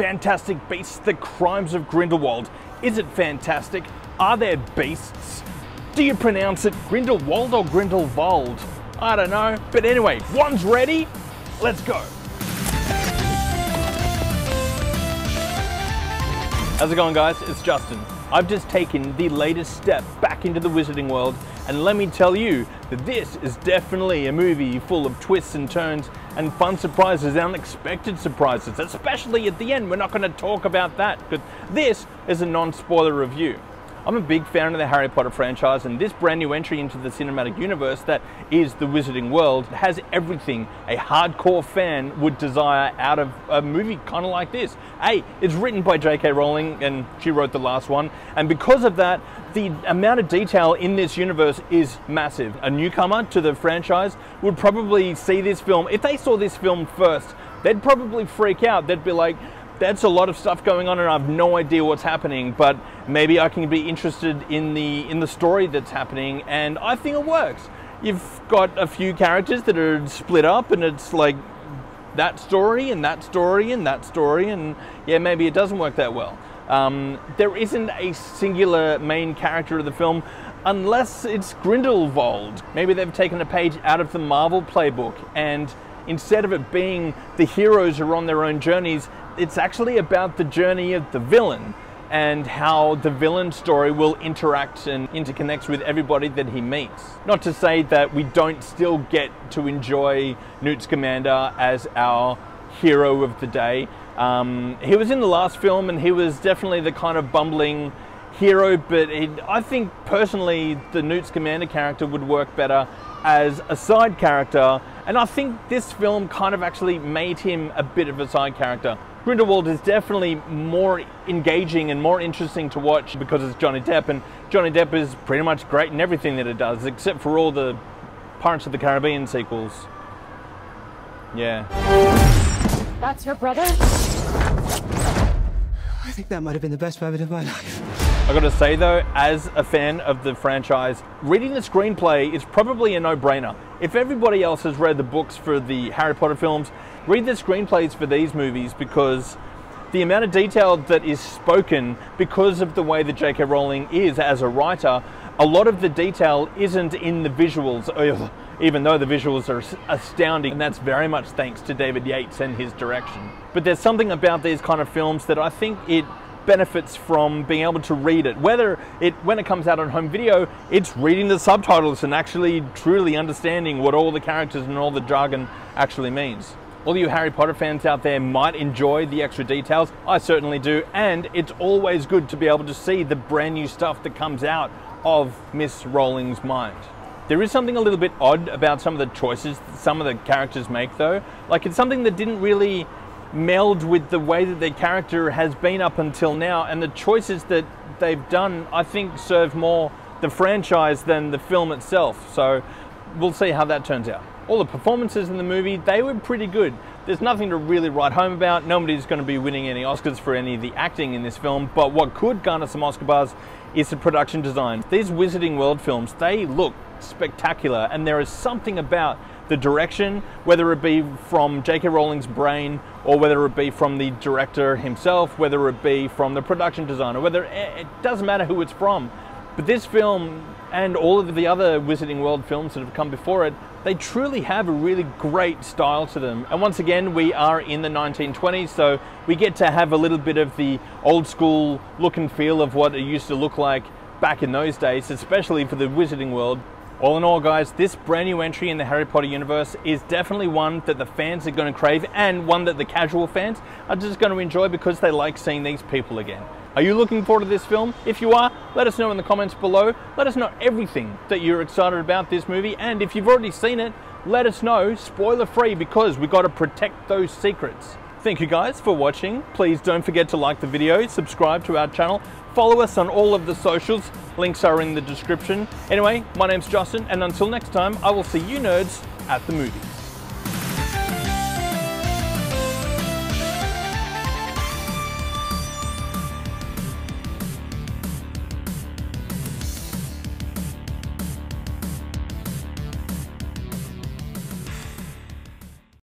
Fantastic Beasts, The Crimes of Grindelwald. Is it fantastic? Are there beasts? Do you pronounce it Grindelwald or Grindelwald? I don't know. But anyway, one's ready. Let's go. How's it going guys? It's Justin. I've just taken the latest step back into the wizarding world and let me tell you that this is definitely a movie full of twists and turns and fun surprises, unexpected surprises, especially at the end. We're not going to talk about that because this is a non-spoiler review. I'm a big fan of the Harry Potter franchise, and this brand new entry into the cinematic universe that is the Wizarding World has everything a hardcore fan would desire out of a movie kind of like this. A, it's written by J.K. Rowling, and she wrote the last one, and because of that, the amount of detail in this universe is massive. A newcomer to the franchise would probably see this film, if they saw this film first, they'd probably freak out. They'd be like, that's a lot of stuff going on and I have no idea what's happening, but maybe I can be interested in the in the story that's happening and I think it works. You've got a few characters that are split up and it's like that story and that story and that story and yeah, maybe it doesn't work that well. Um, there isn't a singular main character of the film unless it's Grindelwald. Maybe they've taken a page out of the Marvel playbook and instead of it being the heroes who are on their own journeys, it's actually about the journey of the villain and how the villain story will interact and interconnects with everybody that he meets. Not to say that we don't still get to enjoy Newt Scamander as our hero of the day. Um, he was in the last film and he was definitely the kind of bumbling hero, but it, I think personally the Newt Scamander character would work better as a side character, and I think this film kind of actually made him a bit of a side character. Grindelwald is definitely more engaging and more interesting to watch because it's Johnny Depp, and Johnny Depp is pretty much great in everything that it does, except for all the Pirates of the Caribbean sequels. Yeah. That's your brother? I think that might have been the best moment of my life. I gotta say though, as a fan of the franchise, reading the screenplay is probably a no-brainer. If everybody else has read the books for the Harry Potter films, read the screenplays for these movies because the amount of detail that is spoken because of the way that J.K. Rowling is as a writer, a lot of the detail isn't in the visuals, even though the visuals are astounding, and that's very much thanks to David Yates and his direction. But there's something about these kind of films that I think it benefits from being able to read it. Whether it, when it comes out on home video, it's reading the subtitles and actually truly understanding what all the characters and all the jargon actually means. All you Harry Potter fans out there might enjoy the extra details. I certainly do. And it's always good to be able to see the brand new stuff that comes out of Miss Rowling's mind. There is something a little bit odd about some of the choices some of the characters make though. Like it's something that didn't really meld with the way that their character has been up until now and the choices that they've done I think serve more the franchise than the film itself so we'll see how that turns out all the performances in the movie they were pretty good there's nothing to really write home about nobody's going to be winning any Oscars for any of the acting in this film but what could garner some Oscar buzz is the production design these Wizarding World films they look spectacular and there is something about the direction, whether it be from J.K. Rowling's brain or whether it be from the director himself, whether it be from the production designer, whether eh, it doesn't matter who it's from. But this film and all of the other Wizarding World films that have come before it, they truly have a really great style to them. And once again, we are in the 1920s, so we get to have a little bit of the old school look and feel of what it used to look like back in those days, especially for the Wizarding World. All in all, guys, this brand new entry in the Harry Potter universe is definitely one that the fans are going to crave and one that the casual fans are just going to enjoy because they like seeing these people again. Are you looking forward to this film? If you are, let us know in the comments below. Let us know everything that you're excited about this movie. And if you've already seen it, let us know spoiler free because we've got to protect those secrets. Thank you guys for watching. Please don't forget to like the video, subscribe to our channel, follow us on all of the socials. Links are in the description. Anyway, my name's Justin, and until next time, I will see you nerds at the movies.